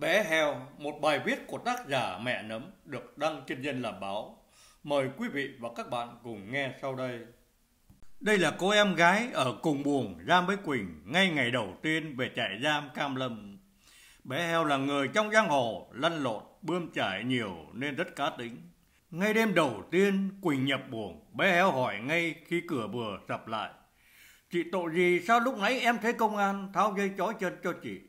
Bé heo, một bài viết của tác giả Mẹ Nấm được đăng trên Dân Làm Báo. Mời quý vị và các bạn cùng nghe sau đây. Đây là cô em gái ở cùng buồng giam với Quỳnh ngay ngày đầu tiên về trại giam Cam Lâm. Bé heo là người trong giang hồ, lăn lộn, bươm trải nhiều nên rất cá tính. Ngay đêm đầu tiên, Quỳnh nhập buồng, bé heo hỏi ngay khi cửa vừa sập lại. Chị tội gì sao lúc nãy em thấy công an tháo dây chói chân cho chị?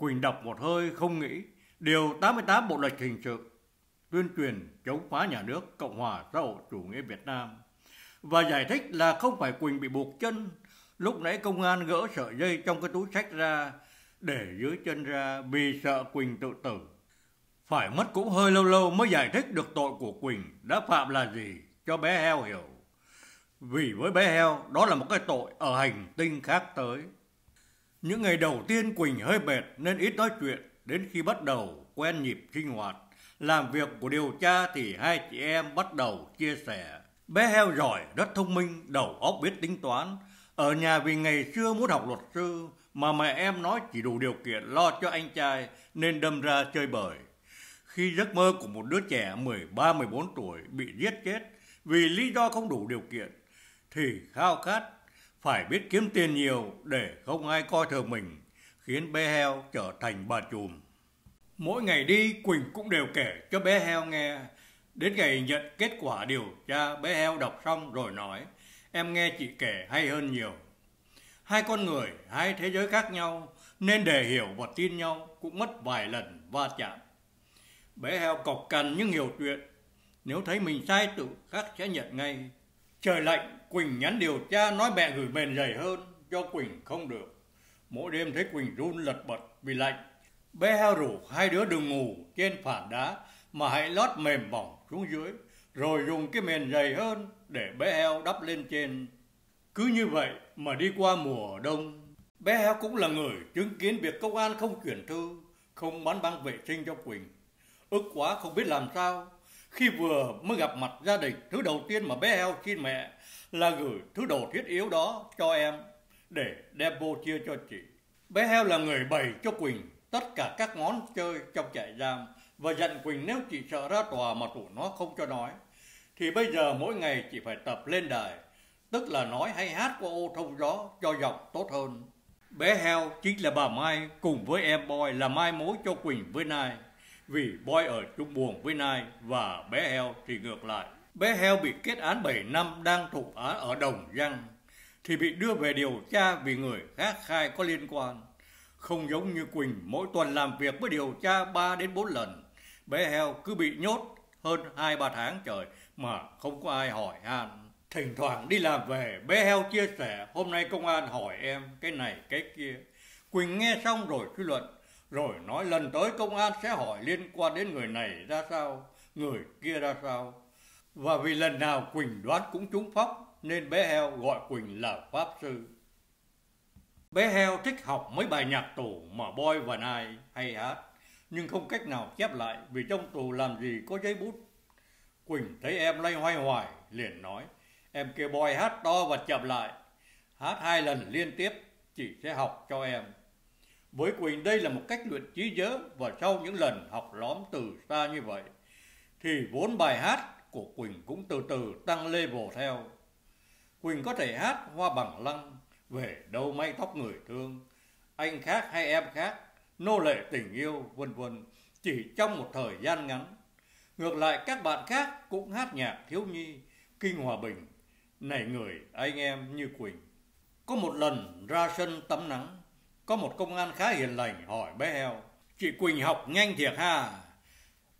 Quỳnh đọc một hơi không nghĩ, điều 88 Bộ Luật Hình sự tuyên truyền chống phá nhà nước Cộng hòa xã hội chủ nghĩa Việt Nam và giải thích là không phải Quỳnh bị buộc chân, lúc nãy công an gỡ sợi dây trong cái túi sách ra để dưới chân ra vì sợ Quỳnh tự tử. Phải mất cũng hơi lâu lâu mới giải thích được tội của Quỳnh đã phạm là gì cho bé heo hiểu. Vì với bé heo đó là một cái tội ở hành tinh khác tới. Những ngày đầu tiên Quỳnh hơi mệt nên ít nói chuyện, đến khi bắt đầu quen nhịp sinh hoạt, làm việc của điều tra thì hai chị em bắt đầu chia sẻ. Bé heo giỏi, rất thông minh, đầu óc biết tính toán. Ở nhà vì ngày xưa muốn học luật sư mà mẹ em nói chỉ đủ điều kiện lo cho anh trai nên đâm ra chơi bời. Khi giấc mơ của một đứa trẻ 13-14 tuổi bị giết chết vì lý do không đủ điều kiện thì khao khát phải biết kiếm tiền nhiều để không ai coi thường mình, khiến bé heo trở thành bà chùm Mỗi ngày đi, Quỳnh cũng đều kể cho bé heo nghe. Đến ngày nhận kết quả điều tra, bé heo đọc xong rồi nói, em nghe chị kể hay hơn nhiều. Hai con người, hai thế giới khác nhau, nên để hiểu và tin nhau cũng mất vài lần va chạm. Bé heo cọc cằn nhưng hiểu chuyện, nếu thấy mình sai tự khác sẽ nhận ngay. Trời lạnh, Quỳnh nhắn điều tra nói mẹ gửi mền dày hơn, cho Quỳnh không được. Mỗi đêm thấy Quỳnh run lật bật vì lạnh. Bé heo rủ hai đứa đừng ngủ trên phản đá mà hãy lót mềm mỏng xuống dưới, rồi dùng cái mền dày hơn để bé heo đắp lên trên. Cứ như vậy mà đi qua mùa đông. Bé heo cũng là người chứng kiến việc công an không chuyển thư, không bán băng vệ sinh cho Quỳnh. Ức quá không biết làm sao. Khi vừa mới gặp mặt gia đình, thứ đầu tiên mà bé heo xin mẹ là gửi thứ đồ thiết yếu đó cho em để đem vô chia cho chị. Bé heo là người bày cho Quỳnh tất cả các món chơi trong trại giam và dặn Quỳnh nếu chị sợ ra tòa mà tụi nó không cho nói thì bây giờ mỗi ngày chị phải tập lên đài tức là nói hay hát qua ô thông gió cho giọng tốt hơn. Bé heo chính là bà Mai cùng với em Boy là mai mối cho Quỳnh với Nai vì Boy ở chung buồn với Nai và bé heo thì ngược lại. Bé heo bị kết án 7 năm đang thụ án ở Đồng Giang thì bị đưa về điều tra vì người khác khai có liên quan. Không giống như Quỳnh mỗi tuần làm việc với điều tra 3 đến 4 lần. Bé heo cứ bị nhốt hơn 2-3 tháng trời mà không có ai hỏi han. Thỉnh thoảng đi làm về, bé heo chia sẻ, hôm nay công an hỏi em cái này cái kia. Quỳnh nghe xong rồi suy luận, rồi nói lần tới công an sẽ hỏi liên quan đến người này ra sao, người kia ra sao. Và vì lần nào Quỳnh đoán cũng trúng phóc, nên bé heo gọi Quỳnh là Pháp Sư. Bé heo thích học mấy bài nhạc tù mà Boy và Nai hay hát, nhưng không cách nào chép lại vì trong tù làm gì có giấy bút. Quỳnh thấy em lay hoay hoài, liền nói, em kêu Boy hát to và chậm lại, hát hai lần liên tiếp, chị sẽ học cho em. Với Quỳnh đây là một cách luyện trí nhớ và sau những lần học lóm từ xa như vậy, thì vốn bài hát của Quỳnh cũng từ từ tăng level theo. Quỳnh có thể hát hoa bằng lăng, về đâu may tóc người thương, anh khác hay em khác, nô lệ tình yêu, vân vân chỉ trong một thời gian ngắn. Ngược lại các bạn khác cũng hát nhạc thiếu nhi, kinh hòa bình, này người anh em như Quỳnh. Có một lần ra sân tắm nắng, có một công an khá hiền lành hỏi bé heo, chị Quỳnh học nhanh thiệt ha.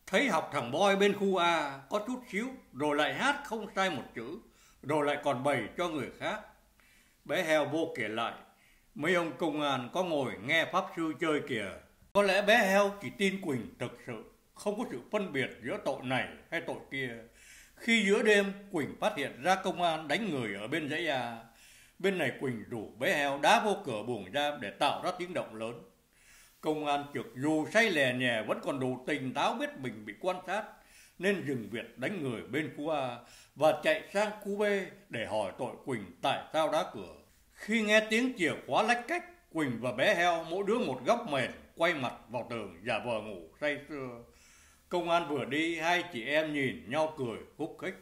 Thấy học thằng boy bên khu A có chút xíu, rồi lại hát không sai một chữ, rồi lại còn bày cho người khác. Bé heo vô kể lại, mấy ông công an có ngồi nghe pháp sư chơi kìa. Có lẽ bé heo chỉ tin Quỳnh thực sự, không có sự phân biệt giữa tội này hay tội kia. Khi giữa đêm Quỳnh phát hiện ra công an đánh người ở bên dãy A, bên này Quỳnh rủ bé heo đá vô cửa buồng giam để tạo ra tiếng động lớn. Công an trực dù say lè nhè vẫn còn đủ tỉnh táo biết mình bị quan sát, nên dừng việc đánh người bên khu A và chạy sang khu B để hỏi tội Quỳnh tại sao đá cửa. Khi nghe tiếng chìa khóa lách cách, Quỳnh và bé heo mỗi đứa một góc mền quay mặt vào tường giả vờ ngủ say sưa. Công an vừa đi, hai chị em nhìn nhau cười khúc khích.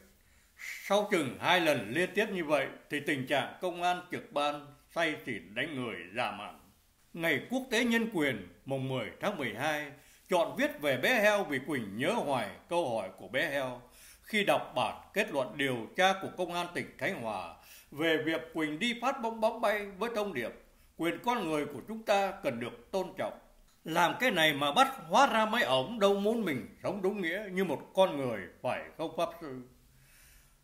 Sau chừng hai lần liên tiếp như vậy thì tình trạng công an trực ban say xỉn đánh người giảm mạn. Ngày Quốc tế Nhân quyền, mùng 10 tháng 12 chọn viết về bé heo vì Quỳnh nhớ hoài câu hỏi của bé heo khi đọc bản kết luận điều tra của Công an tỉnh Khánh Hòa về việc Quỳnh đi phát bóng bóng bay với thông điệp, quyền con người của chúng ta cần được tôn trọng. Làm cái này mà bắt hóa ra mấy ổng đâu muốn mình sống đúng nghĩa như một con người, phải không pháp sư.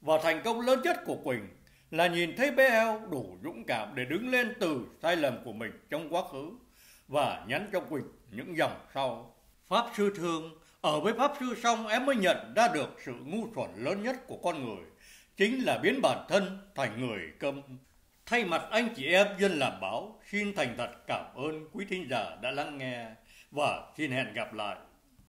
Và thành công lớn nhất của Quỳnh là nhìn thấy bé đủ dũng cảm để đứng lên từ sai lầm của mình trong quá khứ và nhắn cho Quỳnh những dòng sau. Pháp sư thương, ở với Pháp sư xong em mới nhận ra được sự ngu xuẩn lớn nhất của con người, chính là biến bản thân thành người câm. Thay mặt anh chị em dân làm báo, xin thành thật cảm ơn quý thính giả đã lắng nghe và xin hẹn gặp lại.